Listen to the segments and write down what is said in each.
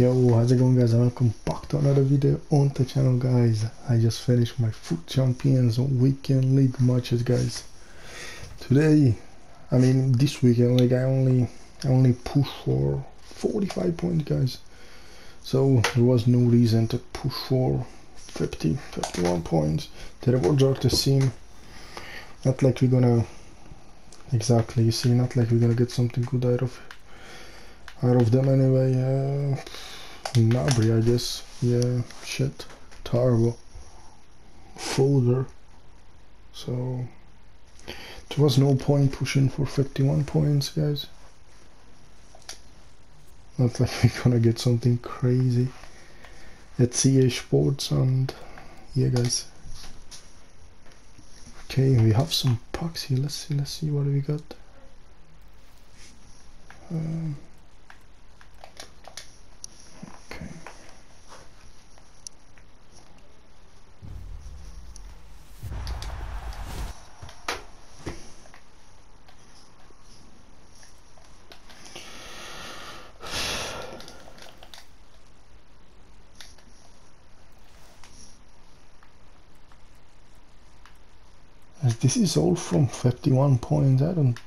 Yo, how's it going guys and welcome back to another video on the channel guys. I just finished my FUT Champions weekend league matches guys. Today, I mean this weekend like I only I only pushed for 45 points guys. So there was no reason to push for 50, 51 points. The rewards are the same. Not like we're gonna exactly you see not like we're gonna get something good out of out of them anyway. Uh, Gnabry, I guess. Yeah, shit. Terrible. Folder. So, there was no point pushing for 51 points, guys. Not like we're gonna get something crazy at EA Sports and yeah, guys. Okay, we have some packs here. Let's see, let's see what we got. Um, this is all from 51 points I don't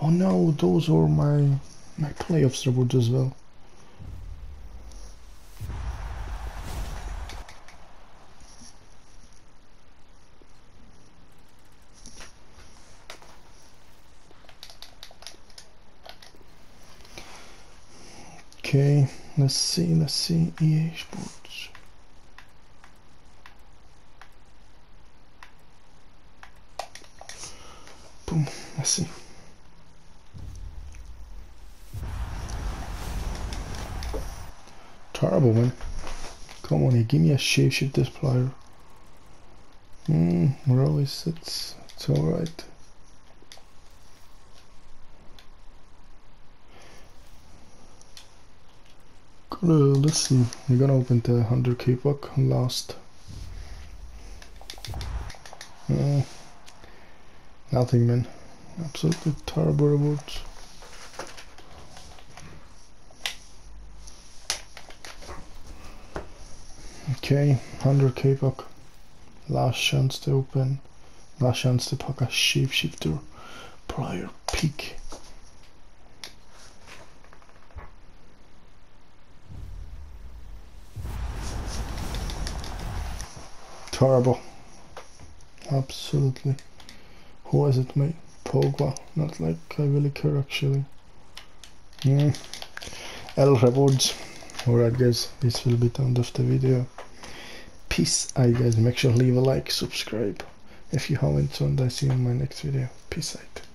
oh no those are my my playoffs rewards as well Okay, let's see, let's see, EA Sports. Let's see. Terrible, man. Come on, here, give me a this player. Hmm, Rose, it's, it's alright. Let's see, we're gonna open the 100k book last. Uh, nothing man, absolutely terrible rewards. Okay, 100k book, last chance to open, last chance to pack a shapeshifter prior peak. terrible. Absolutely. Who is it, mate? Pogba. Not like I really care, actually. Mm. L rewards. Alright, guys. This will be the end of the video. Peace out, guys. Make sure to leave a like, subscribe if you haven't, and I see you in my next video. Peace out.